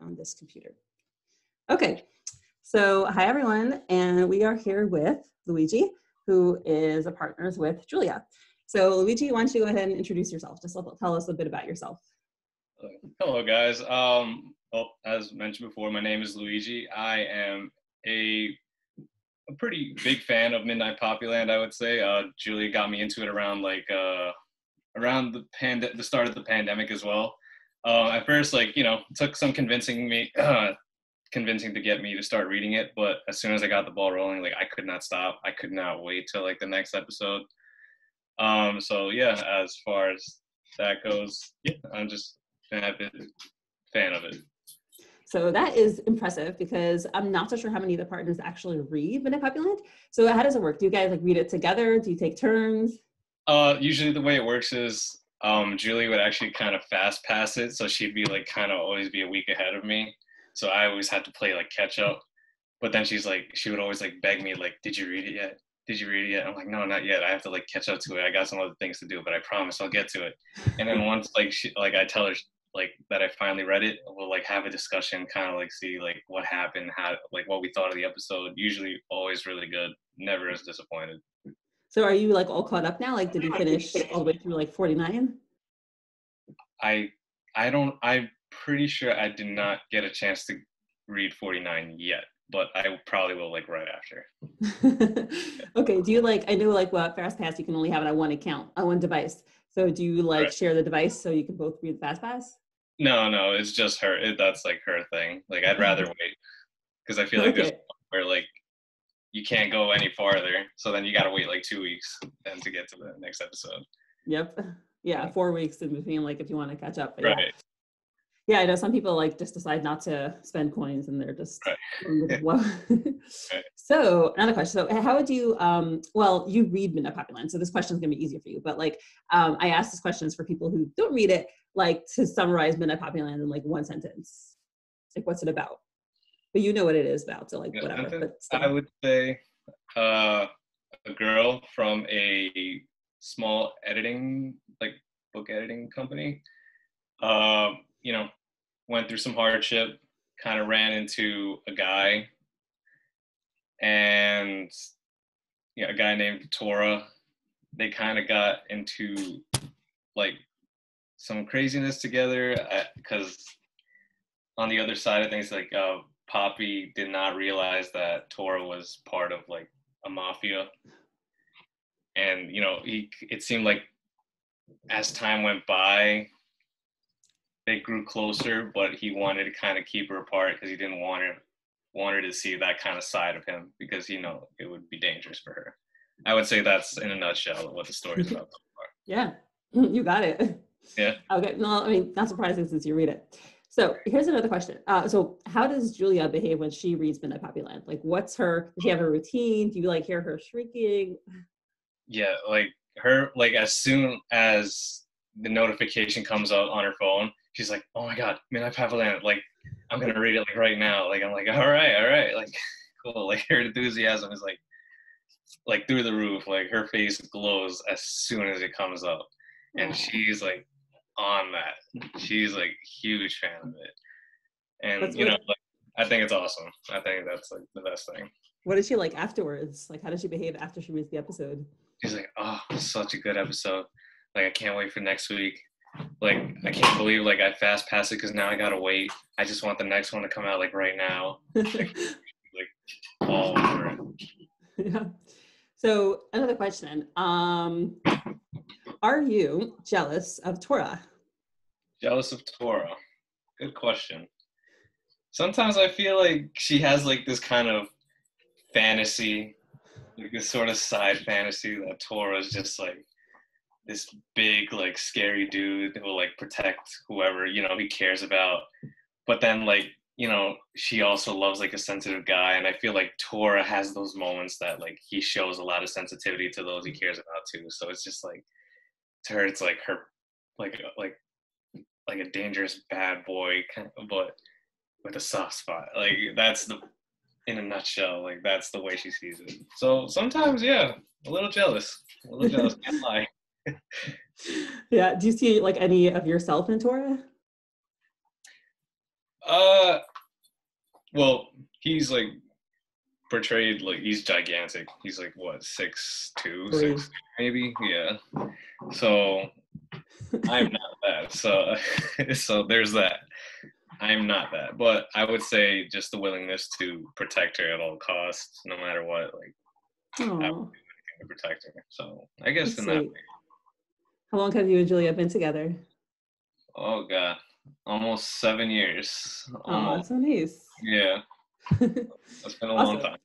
on this computer. Okay, so hi everyone, and we are here with Luigi, who is a partners with Julia. So Luigi, why don't you go ahead and introduce yourself? Just tell us a bit about yourself. Hello guys. Um, well, as mentioned before, my name is Luigi. I am a, a pretty big fan of Midnight Poppyland, I would say. Uh, Julia got me into it around like uh, around the pand- the start of the pandemic as well. Uh, at first, like you know, took some convincing me, uh, convincing to get me to start reading it. But as soon as I got the ball rolling, like I could not stop. I could not wait till like the next episode. Um, so yeah, as far as that goes, yeah, I'm just an avid fan of it. So that is impressive because I'm not so sure how many of the partners actually read Midnight Poppyland. So how does it work? Do you guys like read it together? Do you take turns? Uh, usually the way it works is um, Julie would actually kind of fast pass it, so she'd be like kind of always be a week ahead of me. So I always had to play like catch up. But then she's like, she would always like beg me like, "Did you read it yet? Did you read it yet?" I'm like, "No, not yet. I have to like catch up to it. I got some other things to do, but I promise I'll get to it." And then once like she like I tell her like that I finally read it, we'll like have a discussion, kind of like see like what happened, how like what we thought of the episode. Usually, always really good. Never as disappointed. So are you like all caught up now? Like, did you finish all the way through like 49? I I don't. I'm pretty sure I did not get a chance to read 49 yet, but I probably will like right after. okay. Do you like? I know like what Fast Pass you can only have it on one account on one device. So do you like right. share the device so you can both read Fast Pass? No, no, it's just her. It, that's like her thing. Like I'd rather wait because I feel like okay. there's where like you can't go any farther. So then you got to wait like two weeks then to get to the next episode. Yep. Yeah, four weeks in between, like if you want to catch up. right. Yeah. yeah. I know some people like just decide not to spend coins and they're just. Right. right. So another question. So how would you? Um, well, you read Midnight Poppyland, so this question is gonna be easier for you. But like, um, I asked this questions for people who don't read it, like to summarize Midnight Poppyland in like one sentence. Like, what's it about? But you know what it is about, so like yeah, whatever. But I would say uh, a girl from a small editing, like book editing company, uh, you know, went through some hardship, kind of ran into a guy, and yeah, a guy named Tora. They kind of got into like some craziness together because on the other side of things, like uh, Poppy did not realize that Tora was part of like a mafia. And you know, he it seemed like as time went by, they grew closer, but he wanted to kind of keep her apart because he didn't want her want her to see that kind of side of him because you know it would be dangerous for her. I would say that's in a nutshell what the story is about so far. Yeah, you got it. Yeah. Okay. No, I mean, not surprising since you read it. So here's another question. Uh, so how does Julia behave when she reads Midnight Poppyland? Like, what's her? Does she have a routine? Do you like hear her shrieking? Yeah, like her. Like as soon as the notification comes out on her phone, she's like, "Oh my god, Midnight Poppyland!" Like, I'm gonna read it like right now. Like, I'm like, "All right, all right." Like, cool. Like her enthusiasm is like, like through the roof. Like her face glows as soon as it comes up, and she's like on that. She's like huge fan of it, and that's you know, like, I think it's awesome. I think that's like the best thing. What is she like afterwards? Like, how does she behave after she reads the episode? She's like, "Oh, such a good episode! Like, I can't wait for next week. Like, I can't believe like I fast pass it because now I gotta wait. I just want the next one to come out like right now. like, like all over it." Yeah. So another question. Um, are you jealous of Tora? Jealous of Tora? Good question. Sometimes I feel like she has like this kind of fantasy, like this sort of side fantasy that Tora is just like this big, like scary dude who will like protect whoever, you know, he cares about. But then like you know, she also loves like a sensitive guy, and I feel like Tora has those moments that like he shows a lot of sensitivity to those he cares about too. So it's just like to her, it's like her, like like like a dangerous bad boy, kind of, but with a soft spot. Like that's the, in a nutshell, like that's the way she sees it. So sometimes, yeah, a little jealous, a little jealous. Can't lie. yeah. Do you see like any of yourself in Tora? Uh, well, he's like portrayed like he's gigantic. He's like what six two, six maybe, yeah. So I'm not that. So so there's that. I'm not that, but I would say just the willingness to protect her at all costs, no matter what. Like, I would do anything to protect her. So I guess That's in that way. How long have you and Julia been together? Oh God, almost seven years. Oh, that's so nice. Yeah, it's been a awesome. long time.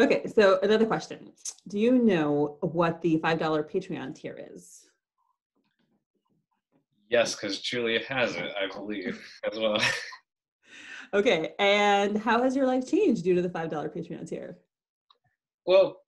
Okay, so another question: Do you know what the five dollar Patreon tier is? Yes, because Julia has it, I believe, as well. okay, and how has your life changed due to the $5 Patreon tier? Well,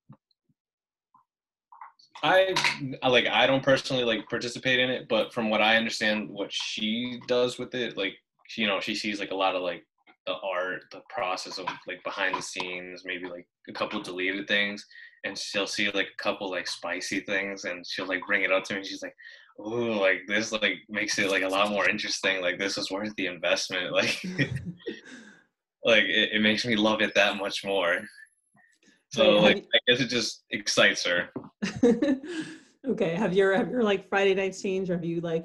I like I don't personally like participate in it, but from what I understand, what she does with it, like you know, she sees like a lot of like the art, the process of like behind the scenes, maybe like a couple deleted things, and she'll see like a couple like spicy things, and she'll like bring it up to me. And she's like, ooh, like this like makes it like a lot more interesting. Like this is worth the investment. Like like it, it makes me love it that much more. So like I guess it just excites her. okay. Have your have your like Friday night or have you like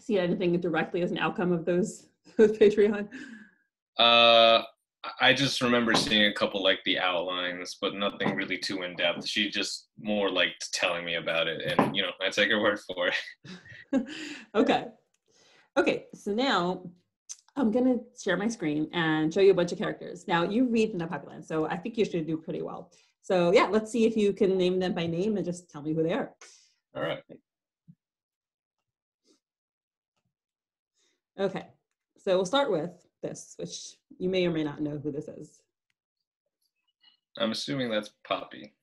seen anything directly as an outcome of those those Patreon? Uh I just remember seeing a couple like the outlines, but nothing really too in depth. She just more liked telling me about it, and you know, I take her word for it. okay, okay. So now I'm gonna share my screen and show you a bunch of characters. Now you read in the Land, so I think you should do pretty well. So yeah, let's see if you can name them by name and just tell me who they are. All right. Okay, so we'll start with this, which you may or may not know who this is. I'm assuming that's Poppy.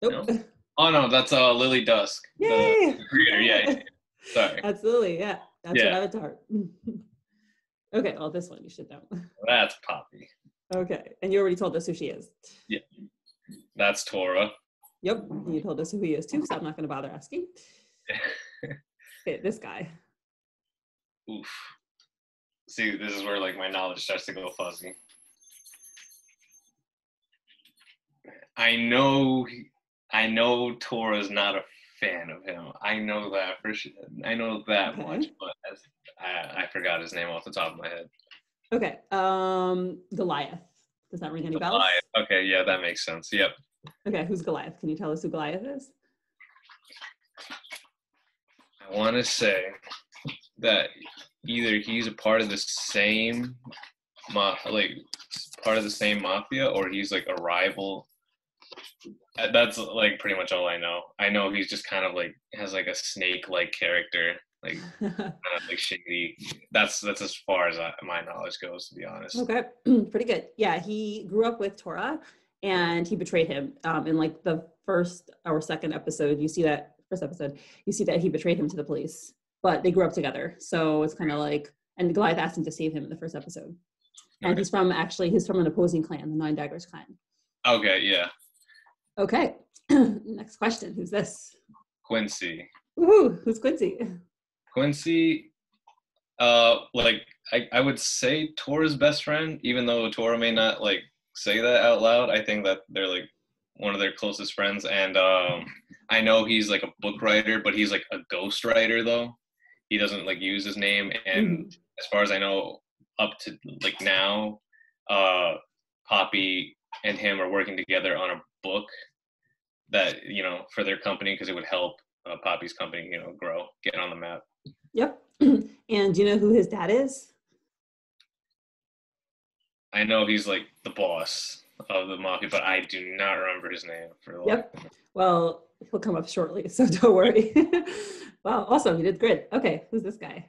Nope. No? Oh no, that's uh Lily Dusk. Yay! Creator, yeah. Sorry. That's Lily, yeah. That's yeah. what Avatar. okay, well this one you should know. That's Poppy. Okay, and you already told us who she is. Yeah. That's Tora. Yep, you told us who he is too, so I'm not going to bother asking. okay, this guy. Oof see, this is where like my knowledge starts to go fuzzy. I know, I know Tora's not a fan of him. I know that for sure. I know that okay. much, but as, I, I forgot his name off the top of my head. Okay, um, Goliath. Does that ring any bells? Goliath. Okay, yeah, that makes sense. Yep. Okay, who's Goliath? Can you tell us who Goliath is? I want to say that either he's a part of the same like part of the same mafia or he's like a rival. That's like pretty much all i know. I know he's just kind of like has like a snake like character like kind of like shady. That's that's as far as I, my knowledge goes to be honest. Okay pretty good. Yeah he grew up with tora and he betrayed him. Um, in like the first or second episode you see that first episode you see that he betrayed him to the police but they grew up together. So it's kind of like, and Goliath asked him to save him in the first episode. And okay. he's from actually, he's from an opposing clan, the Nine Daggers clan. Okay, yeah. Okay. Next question. Who's this? Quincy. Ooh, who's Quincy? Quincy, uh, like I, I would say Tora's best friend, even though Tora may not like say that out loud. I think that they're like one of their closest friends, and um, I know he's like a book writer, but he's like a ghost writer though. He doesn't like use his name, and mm-hmm. as far as I know, up to like now, uh, Poppy and him are working together on a book that you know for their company because it would help uh, Poppy's company you know grow, get on the map. Yep. and do you know who his dad is? I know he's like the boss of the mafia, but I do not remember his name for Yep. Well, he'll come up shortly, so don't worry. wow, awesome. You did great. Okay, who's this guy?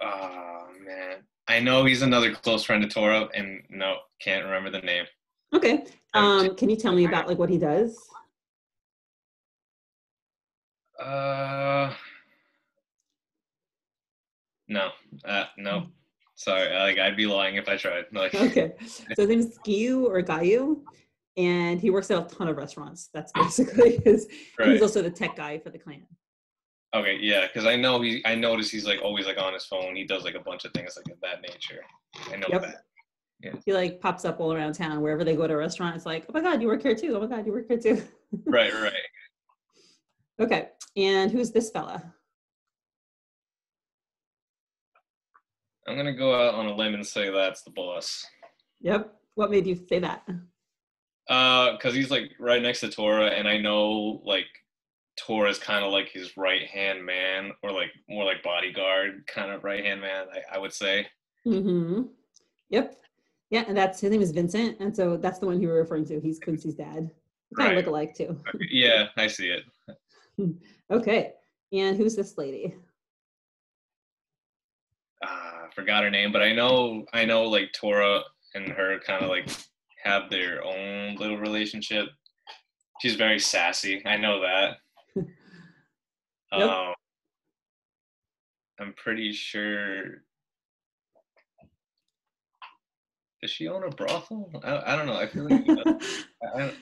Oh man. I know he's another close friend of Tora, and no, can't remember the name. Okay. Um, can you tell me about like what he does? Uh no. Uh no. Sorry, like I'd be lying if I tried. Like, okay, so his name is Skiu or Gayu, and he works at a ton of restaurants. That's basically his. Right. He's also the tech guy for the clan. Okay, yeah, because I know he. I notice he's like always like on his phone. He does like a bunch of things like of that nature. I know Yep. that. Yeah. He like pops up all around town wherever they go to a restaurant. It's like, oh my god, you work here too. Oh my god, you work here too. Right, right. Okay, and who's this fella? I'm gonna go out on a limb and say that's the boss. Yep. What made you say that? Uh, cause he's like right next to Tora, and I know like Tora's kind of like his right hand man, or like more like bodyguard kind of right hand man. I, I would say. Mm-hmm. Yep. Yeah, and that's his name is Vincent, and so that's the one you were referring to. He's Quincy's dad. They kind of Right. look alike too. Yeah, I see it. Okay, and who's this lady? uh, forgot her name, but I know I know like Tora and her kind of like have their own little relationship. She's very sassy. I know that. Yep. Um, I'm pretty sure. Does she own a brothel? I, I don't know. I feel like. I, I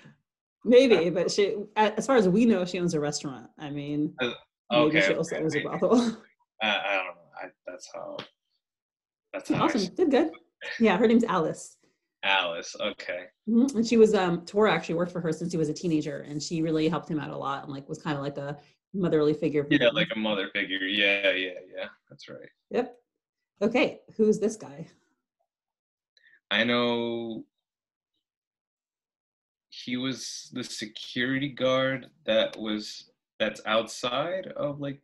Maybe, but she, as far as we know, she owns a restaurant. I mean, maybe okay, she also okay, owns a brothel. I, I don't know. I, that's how. That's how. Awesome, did good. Yeah, her name's Alice. Alice. Okay. Mhm, And she was um Tora actually worked for her since he was a teenager, and she really helped him out a lot, and like was kind of like a motherly figure. Yeah, him. like a mother figure. Yeah, yeah, yeah. That's right. Yep. Okay, who's this guy? I know he was the security guard that was that's outside of like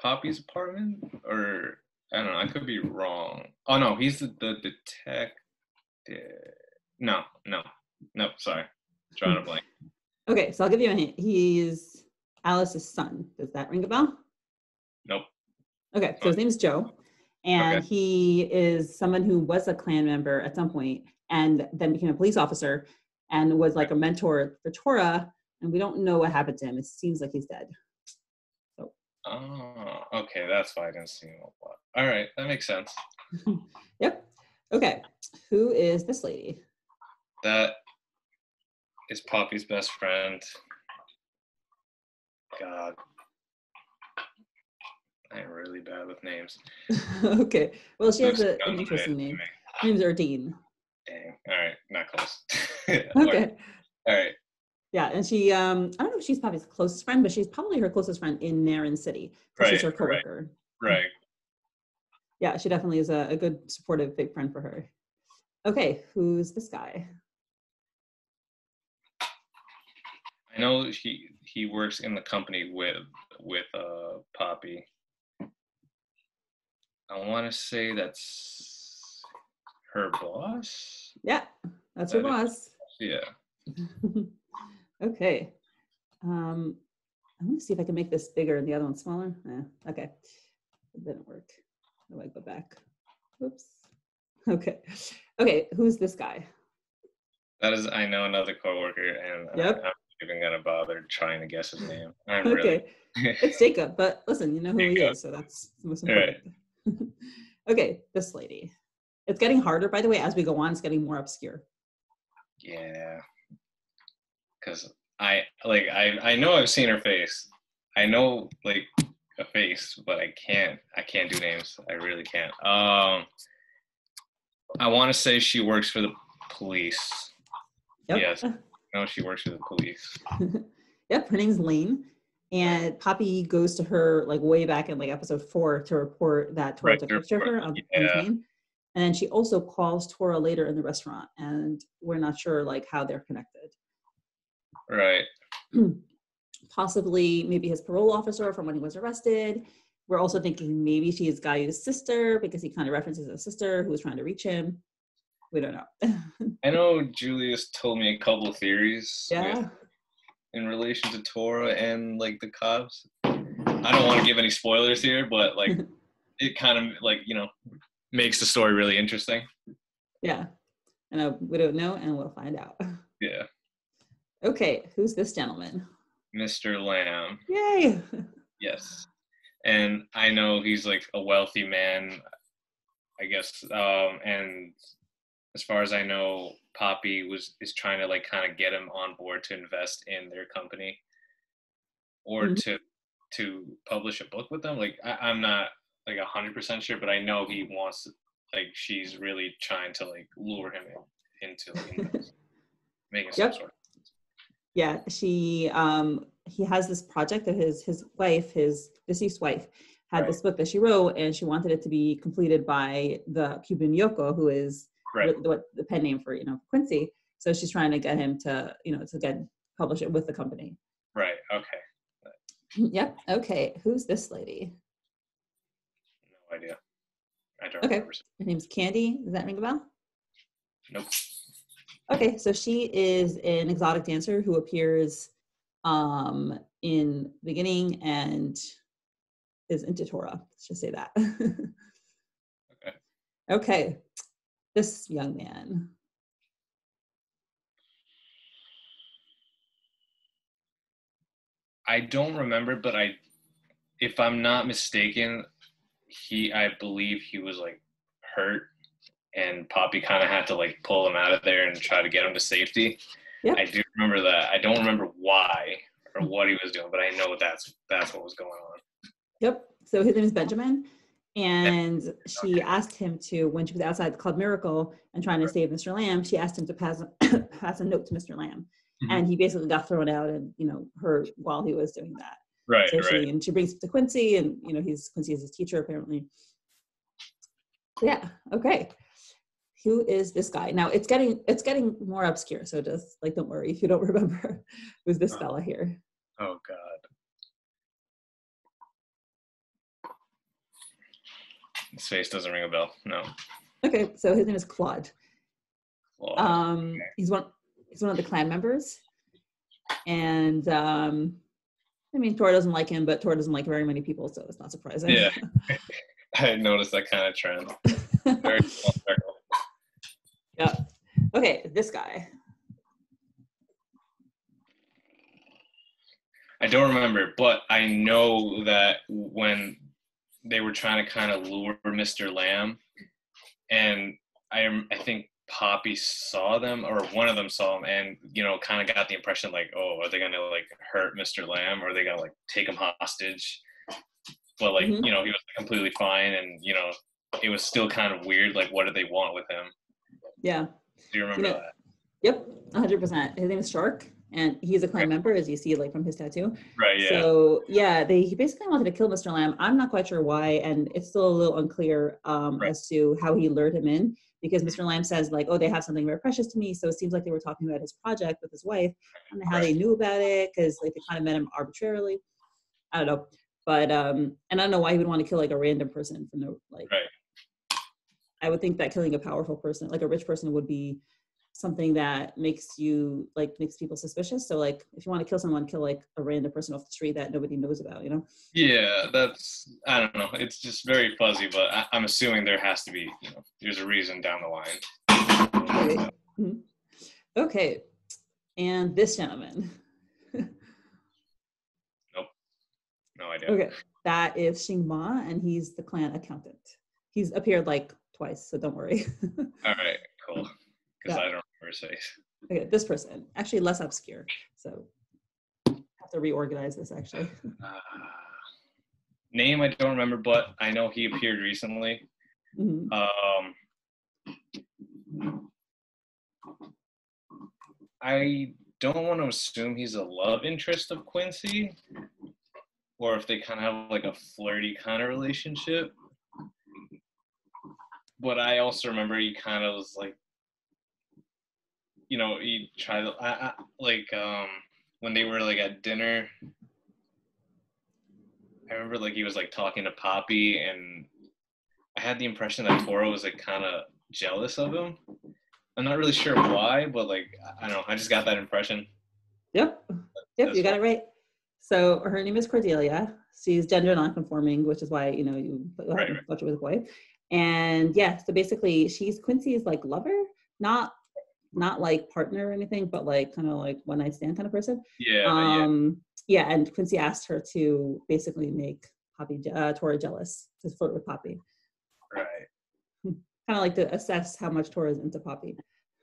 Poppy's apartment, or I don't know. I could be wrong. Oh no, he's the, the detective. Uh, no, no, no. Sorry, drawing a hmm. blank. Okay, so I'll give you a hint. He's Alice's son. Does that ring a bell? Nope. Okay, so his name's Joe, and Okay. he is someone who was a clan member at some point, and then became a police officer, and was like a mentor for Tora. And we don't know what happened to him. It seems like he's dead. Oh, okay. That's why I didn't see him a lot. All right, that makes sense. Yep. Okay, who is this lady? That is Poppy's best friend. God. I'm really bad with names. okay, well, she has a, an interesting name. Her name's Erdine. Dang. All right, not close. Okay. All right. Yeah, and she um I don't know if she's Poppy's closest friend, but she's probably her closest friend in Narin City. So she's her Right, right. coworker. Right. Yeah, she definitely is a, a good supportive big friend for her. Okay, who's this guy? I know he he works in the company with with uh Poppy. I want to say that's her boss. Yeah, that's her That boss. Yeah. okay. Um I'm gonna see if I can make this bigger and the other one smaller. Eh, okay. It didn't work. How do I go back? Oops. Okay. Okay, who's this guy? That is, I know another coworker, and I- Yep. I'm not even gonna bother trying to guess his name. I'm Okay. really. It's Jacob, but listen, you know who he is, so that's the most All right. important. okay, this lady. It's getting harder, by the way, as we go on. It's getting more obscure. Yeah. Cause I like I I know I've seen her face. I know like a face, but I can't I can't do names. I really can't. Um I want to say she works for the police. Yep. Yes. No, she works for the police. yep. Her name's Lane, and Poppy goes to her like way back in like episode four to report that Tora Right, took to a picture of her on, yeah. And then she also calls Tora later in the restaurant, and we're not sure like how they're connected. Right. Possibly, maybe his parole officer from when he was arrested. We're also thinking maybe she is Guyu's sister because he kind of references a sister who was trying to reach him. We don't know. I know Julia's told me a couple of theories with- yeah. in relation to Tora and like the cops. I don't want to give any spoilers here, but like it kind of like you know makes the story really interesting. Yeah. And uh, we don't know, and we'll find out. Yeah, Okay, who's this gentleman? Mr. Lamb. Yay! Yes, and I know he's like a wealthy man, I guess. Um, and as far as I know, Poppy was is trying to like kind of get him on board to invest in their company, or Mhm. to to publish a book with them. Like I, am not like a hundred percent sure, but I know he wants. Like she's really trying to like lure him in, into like, making some yep. sort. Of yeah, she um he has this project that his his wife, his deceased wife, had right. this book that she wrote, and she wanted it to be completed by the Cuban Yoko, who is right. the, the pen name for you know Quincy. So she's trying to get him to you know to get publish it with the company. Right. Okay. Yep. Okay. Who's this lady? No idea. I don't okay. Remember. Her name's Candy. Does that ring a bell? Nope. Okay, so she is an exotic dancer who appears um, in beginning and is into Tora. Let's just say that. okay. Okay. This young man. I don't remember, but I, if I'm not mistaken, he, I believe he was like hurt, and Poppy kind of had to like pull him out of there and try to get him to safety. Yep. I do remember that. I don't remember why or what he was doing, but I know that's that's what was going on. Yep. So his name is Benjamin, and she okay. asked him to when she was outside the Club Miracle and trying to save Mr. Lamb. She asked him to pass pass a note to Mr. Lamb, mm-hmm. and he basically got thrown out and you know her while he was doing that. Right. So she, right. And she brings it to Quincy, and you know he's Quincy is his teacher apparently. So yeah. Okay. Who is this guy? Now it's getting it's getting more obscure. So just like don't worry if you don't remember who's this oh. fella here. Oh God. His face doesn't ring a bell. No. Okay, so his name is Claude. Claude. Um, okay. he's one. He's one of the clan members, and um, I mean, Tor doesn't like him, but Tor doesn't like very many people, so it's not surprising. Yeah, I noticed that kind of trend. Very small circle. Yeah. Okay, this guy. I don't remember, but I know that when they were trying to kind of lure Mr. Lamb, and I I think Poppy saw them or one of them saw them, and you know, kind of got the impression like, oh, are they gonna like hurt Mr. Lamb or are they gonna like take him hostage? But like, mm-hmm. you know, he was completely fine, and you know, it was still kind of weird. Like, what did they want with him? Yeah. Do you remember you know, that? Yep, 100. percent His name is Shark and he's a clan member, as you see, like from his tattoo. Right. Yeah. So yeah, they he basically wanted to kill Mr. Lamb. I'm not quite sure why, and it's still a little unclear um, right. as to how he lured him in. Because Mr. Lamb says like, oh, they have something very precious to me. So it seems like they were talking about his project with his wife. I don't know how right. they knew about it because like they kind of met him arbitrarily. I don't know, but um, and I don't know why he would want to kill like a random person for no like. Right. I would think that killing a powerful person, like a rich person, would be something that makes you like makes people suspicious. So like if you want to kill someone kill like a random person off the street that nobody knows about you know? Yeah that's i don't know. It's just very fuzzy but I, am assuming there has to be you know there's a reason down the line. Okay, mm-hmm. okay. and this gentleman. Nope. No idea. Okay. That is Xing Ma, and he's the clan accountant. He's appeared like twice so don't worry all right cool because yeah. I don't remember his face. Okay, this person actually less obscure. So have to reorganize this actually. Uh, name I don't remember, but I know he appeared recently. Mm-hmm. Um, I don't want to assume he's a love interest of Quincy, or if they kind of have like a flirty kind of relationship. But I also remember he kind of was like you know, he tried I, I, like um when they were like at dinner. I remember like he was like talking to Poppy, and I had the impression that Tora was like kind of jealous of him. I'm not really sure why, but like I don't know. I just got that impression. Yep. Yep, That's you got it right. So her name is Cordelia. She's gender nonconforming, which is why you know you thought right, right. she was a boy. And yeah, so basically she's Quincy's like lover, not not like partner or anything, but like kind of like one night stand kind of person. Yeah. Um, yeah. yeah. And Quincy asked her to basically make Poppy, uh, Tora jealous to flirt with Poppy. Right. kind of like to assess how much Tora is into Poppy.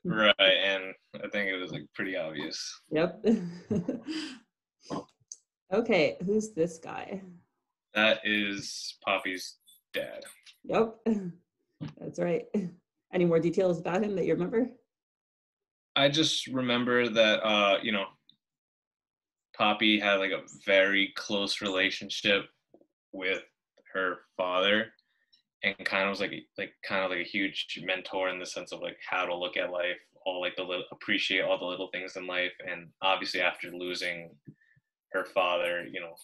Right. And I think it was like pretty obvious. Yep. Okay, who's this guy? That is Poppy's dad. Yep, that's right. Any more details about him that you remember? I just remember that uh, you know, Poppy had like a very close relationship with her father and kind of was like like kind of like a huge mentor in the sense of like how to look at life all like the little appreciate all the little things in life and obviously after losing her father you know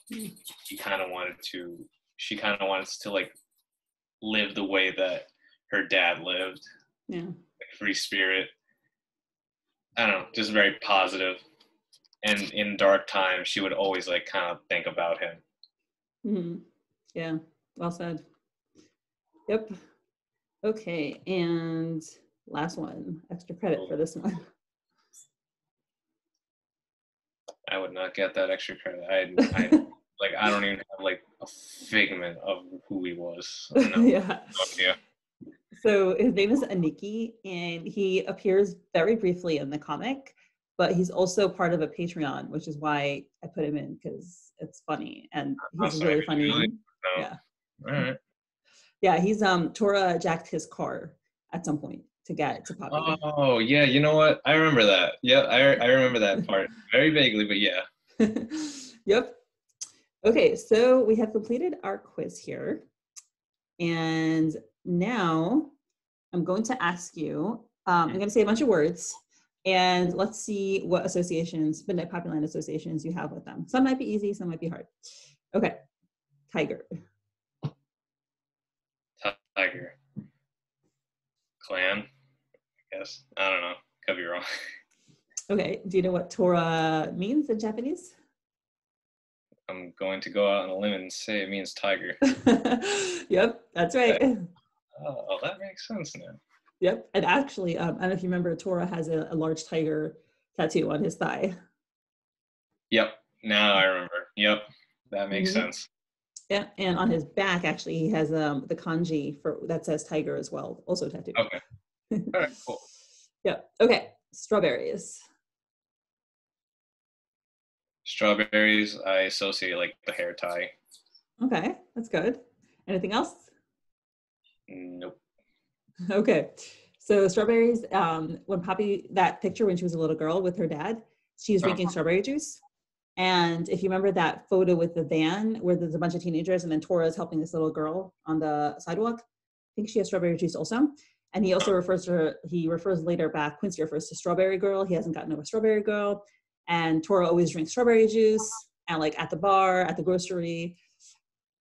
she kind of wanted to she kind of wants to like live the way that her dad lived yeah like free spirit i don't know just very positive. positive and in dark times she would always like kind of think about him mm-hmm. yeah well said Yep. Okay, and last one, extra credit for this one. I would not get that extra credit. I, I like I don't even have like a figment of who he was. No, yeah. yeah. So his name is Aniki, and he appears very briefly in the comic, but he's also part of a Patreon, which is why I put him in because it's funny and he's really funny. Really? No. Yeah. All right. Yeah, he's um Tora jacked his car at some point to get to Poppy. Oh yeah, you know what? I remember that. Yeah, I I remember that part very vaguely, but yeah. yep. Okay, so we have completed our quiz here, and now I'm going to ask you. Um, I'm going to say a bunch of words, and let's see what associations, Midnight Poppyland associations, you have with them. Some might be easy, some might be hard. Okay, tiger. Tiger. Clan, I guess. I don't know. Could be wrong. Okay. Do you know what Tora means in Japanese? I'm going to go out on a limb and say it means tiger. yep, that's right. Oh, that makes sense now. Yep. And actually, um, I don't know if you remember, Tora has a, a large tiger tattoo on his thigh. Yep. Now I remember. Yep. That makes mm-hmm. sense. Yeah, and on his back, actually, he has um, the kanji for that says tiger as well, also tattooed. Okay. All right. Cool. yeah. Okay. Strawberries. Strawberries, I associate like the hair tie. Okay, that's good. Anything else? Nope. Okay. So strawberries, um, when Poppy, that picture when she was a little girl with her dad, she's uh-huh. drinking strawberry juice. And if you remember that photo with the van where there's a bunch of teenagers and then Tora is helping this little girl on the sidewalk, I think she has strawberry juice also. And he also refers to her, he refers later back, Quincy refers to strawberry girl. He hasn't gotten over strawberry girl. And Tora always drinks strawberry juice and like at the bar, at the grocery.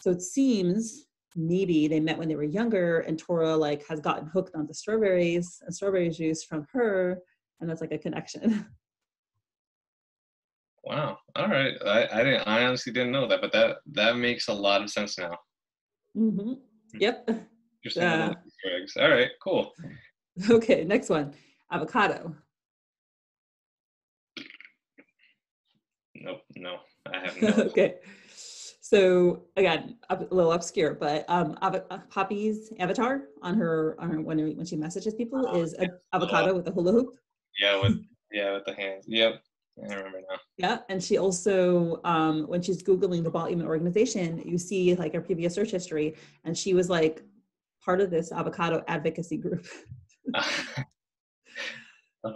So it seems maybe they met when they were younger and Tora like has gotten hooked on the strawberries and strawberry juice from her. And that's like a connection. Wow. All right. I, I didn't. I honestly didn't know that, but that that makes a lot of sense now. Mm-hmm. Hmm. Yep. Uh, All right. Cool. Okay. Next one. Avocado. Nope. No. I have no. okay. So again, a little obscure, but um, Av- Poppy's avatar on her on her when when she messages people oh, is an avocado with a hula hoop. Yeah, with yeah with the hands. Yep. I remember now. Yeah, and she also, um, when she's googling the Ball Human organization, you see like her previous search history, and she was like part of this avocado advocacy group.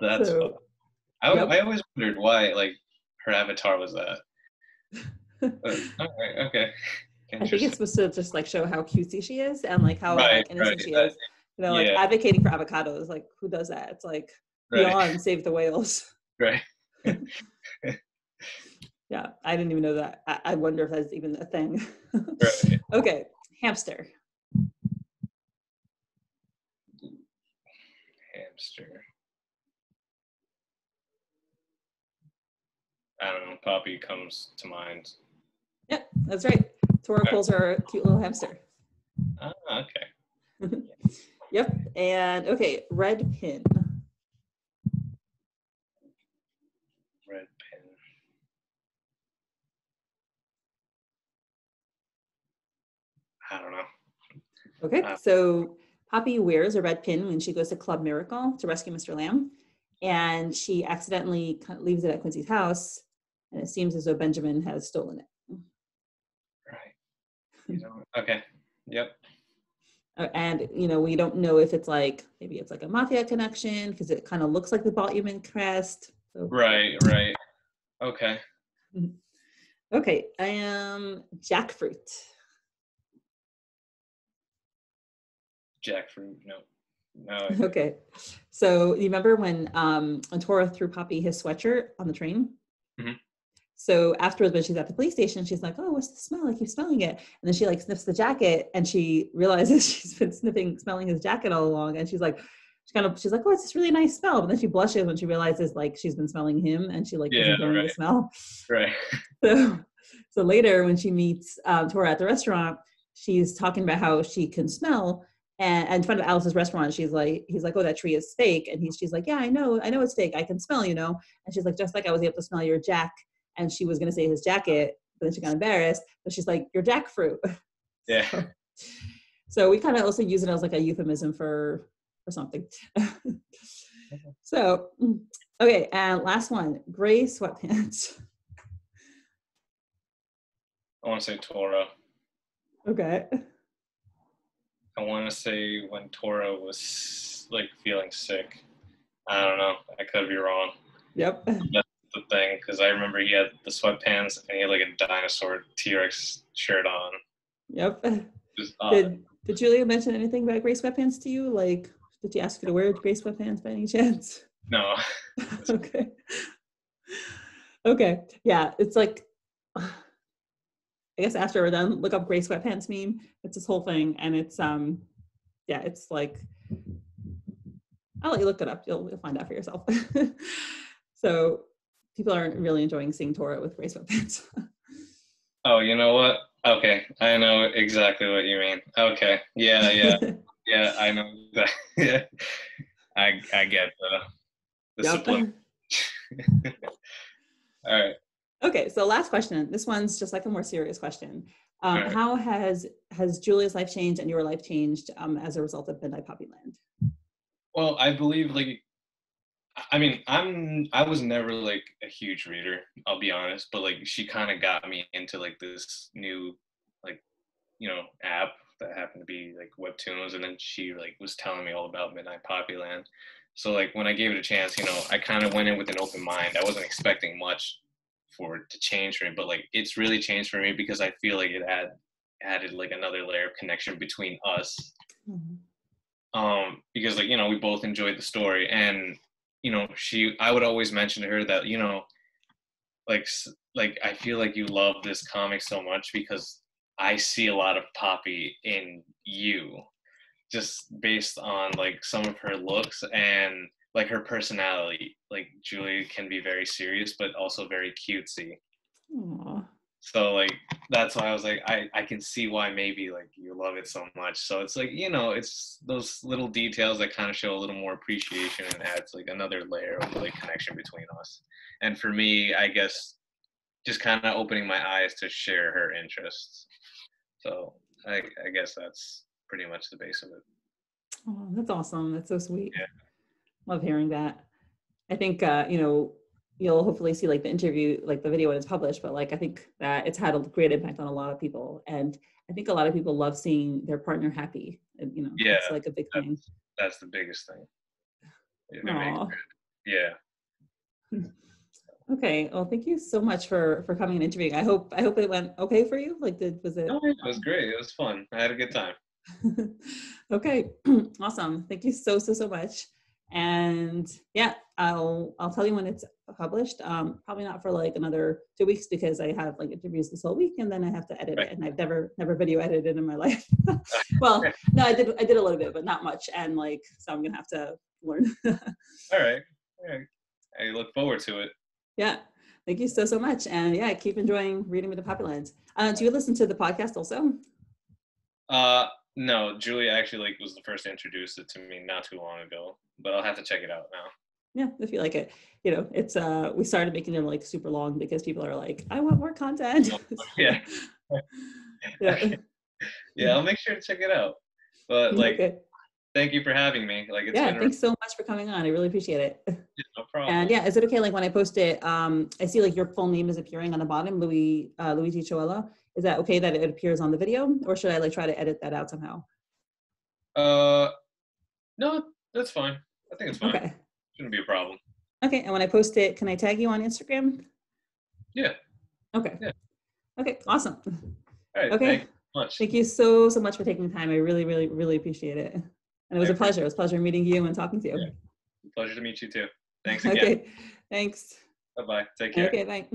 That's so, I, yep. I always wondered why like her avatar was that. Oh, but, okay. I think it's supposed to just like show how cutesy she is and like how right, like, innocent right. she is. You know, like yeah. advocating for avocados, like who does that? It's like beyond save the whales. Right. yeah, I didn't even know that. I, I wonder if that's even a thing. Okay, hamster. Hamster. I don't know. Poppy comes to mind. Yep, that's right. Tora pulls her cute little hamster. Ah, okay. yep, and okay, red pin. red pin. I don't know. Okay, uh, so Poppy wears a red pin when she goes to Club Miracle to rescue Mr. Lamb, and she accidentally leaves it at Quincy's house, and it seems as though Benjamin has stolen it. Right. okay. Yep. Uh, and you know we don't know if it's like maybe it's like a mafia connection because it kind of looks like the Baltimore crest. So. Right. Right. Okay. Okay. I am jackfruit. Jackfruit. No. No. Okay. So you remember when um when Tora threw Poppy his sweatshirt on the train? Mm-hmm. So afterwards, when she's at the police station, she's like, "Oh, what's the smell? I keep smelling it." And then she like sniffs the jacket, and she realizes she's been sniffing, smelling his jacket all along. And she's like, she kind of, she's like, "Oh, it's this really nice smell." But then she blushes when she realizes like she's been smelling him, and she like yeah, isn't right. the smell. Right. So, so later when she meets um, Tora at the restaurant, she's talking about how she can smell, and, and in front of Alice's restaurant, she's like, he's like, oh, that tree is fake. And he's, she's like, yeah, I know, I know it's fake. I can smell, you know? And she's like, just like I was able to smell your jack and she was going to say his jacket, but then she got embarrassed. But she's like, "Your jackfruit." Yeah. so, so we kind of also use it as like a euphemism for for something. so mm, okay, and last one, gray sweatpants. I want to say Tora. Okay. I want to say when Tora was like feeling sick. I don't know. I could be wrong. Yep. That's the thing because I remember he had the sweatpants and he had like a dinosaur T Rex shirt on. Yep. Did Did Julia mention anything about gray sweatpants to you? Like, did she ask you to wear gray sweatpants by any chance? No. okay. Okay. Yeah, it's like. I guess after we're done, look up gray sweatpants meme. It's this whole thing, and it's um, yeah, it's like I'll let you look it up. You'll, you'll find out for yourself. so people aren't really enjoying seeing Tora with gray sweatpants. oh, you know what? Okay, I know exactly what you mean. Okay, yeah, yeah, yeah, I know that. yeah, I I get the the yep. All right. Okay, so last question. This one's just like a more serious question. Um, right. How has has Julia's life changed and your life changed um, as a result of Midnight Poppyland? Well, I believe like I mean, I'm I was never like a huge reader, I'll be honest, but like she kind of got me into like this new like you know app that happened to be like webtoons and then she like was telling me all about Midnight Poppyland. So like when I gave it a chance, you know, I kind of went in with an open mind. I wasn't expecting much for it to change for me, but like it's really changed for me because I feel like it had added like another layer of connection between us. Mm-hmm. Um, because like you know we both enjoyed the story and you know she i would always mention to her that you know like like i feel like you love this comic so much because i see a lot of poppy in you just based on like some of her looks and like her personality. Like julie can be very serious but also very cutesy. Aww so like that's why i was like i i can see why maybe like you love it so much. So it's like you know it's those little details that kind of show a little more appreciation and adds like another layer of like connection between us. And for me i guess just kind of opening my eyes to share her interests. So i i guess that's pretty much the base of it. Oh that's awesome. That's so sweet. Yeah. love hearing that. I think uh you know you'll hopefully see like the interview, like the video when it's published, but like I think that it's had a great impact on a lot of people. And I think a lot of people love seeing their partner happy. And, you know, yeah, it's like a big that's, thing. That's the biggest thing. Yeah. okay. Well, thank you so much for for coming and interviewing. I hope I hope it went okay for you. Like, did was it? Oh, it was great. It was fun. I had a good time. okay. awesome. Thank you so so so much. And yeah, I'll I'll tell you when it's published. Um, probably not for like another two weeks because I have like interviews this whole week and then I have to edit right. it, and I've never never video edited in my life. well, no, I did I did a little bit, but not much, and like so I'm gonna have to learn. All right. All right. I look forward to it. Yeah. Thank you so so much, and yeah, keep enjoying reading with the Poppylands. Uh, do you listen to the podcast also? Uh, no, Julia actually like was the first to introduce it to me not too long ago, but I'll have to check it out now. Yeah, if you like it, you know, it's uh, we started making them like super long because people are like, I want more content. yeah. yeah. yeah, I'll make sure to check it out. But like, okay. thank you for having me. Like, it's yeah, thanks so much for coming on. I really appreciate it. Yeah, no problem. And yeah, is it okay? Like when I post it, um, I see like your full name is appearing on the bottom, Louis uh, Luigi Choella Is that okay that it appears on the video or should I like try to edit that out somehow? Uh, no, that's fine. I think it's fine. Okay. Shouldn't be a problem. Okay. And when I post it, can I tag you on Instagram? Yeah. Okay. Yeah. Okay. Awesome. All right. Okay. Thank you so much. Thank you so, so much for taking the time. I really, really, really appreciate it. And it was I a pleasure. It was a pleasure meeting you and talking to you. Yeah. Pleasure to meet you too. Thanks again. Okay. Thanks. Bye bye. Take care. Okay. Bye.